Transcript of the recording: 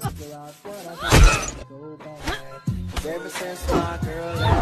Trying to I. Ever since my girl